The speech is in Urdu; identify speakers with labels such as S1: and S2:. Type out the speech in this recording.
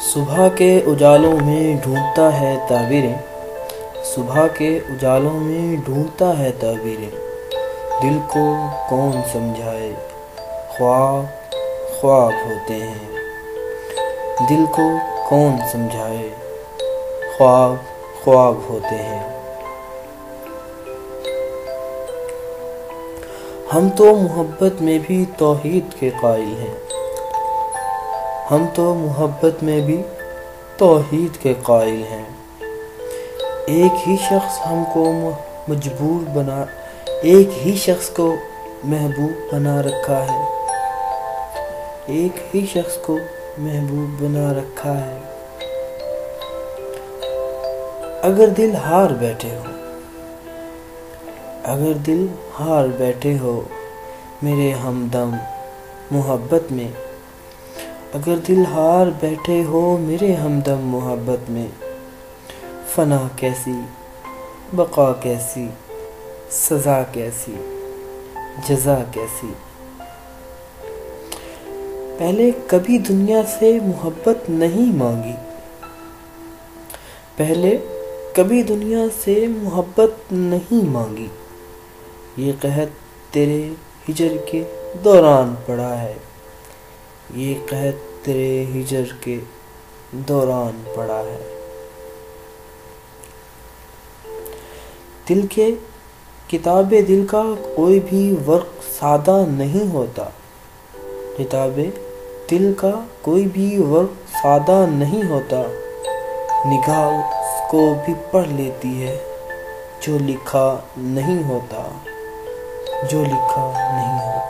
S1: صبح کے اجالوں میں ڈھونڈتا ہے تعبیریں۔ صبح کے اجالوں میں ڈھونڈتا ہے تعبیریں۔ دل کو کون سمجھائے؟ خواب خواب ہوتے ہیں۔ دل کو کون سمجھائے؟ خواب خواب ہوتے ہیں۔ ہم تو محبت میں بھی توحید کے قائل ہیں۔ ہم تو محبت میں بھی توحید کے قائل ہیں۔ ایک ہی شخص ہم کو مجبور بنا، ایک ہی شخص کو محبوب بنا رکھا ہے۔ ایک ہی شخص کو محبوب بنا رکھا ہے۔ اگر دل ہار بیٹھے ہو، اگر دل ہار بیٹھے ہو، میرے ہمدم محبت میں اگر دل ہار بیٹھے ہو میرے ہمدم محبت میں۔ فنا کیسی، بقا کیسی، سزا کیسی، جزا کیسی۔ پہلے کبھی دنیا سے محبت نہیں مانگی۔ پہلے کبھی دنیا سے محبت نہیں مانگی۔ یہ قحط تیرے ہجر کے دوران پڑا ہے۔ یہ قحط تیرے ہجر کے دوران پڑا ہے۔ دل کے کتاب دل کا کوئی بھی ورق سادہ نہیں ہوتا۔ کتاب دل کا کوئی بھی ورق سادہ نہیں ہوتا۔ نگاہ اس کو بھی پڑھ لیتی ہے جو لکھا نہیں ہوتا۔ جو لکھا نہیں ہوتا۔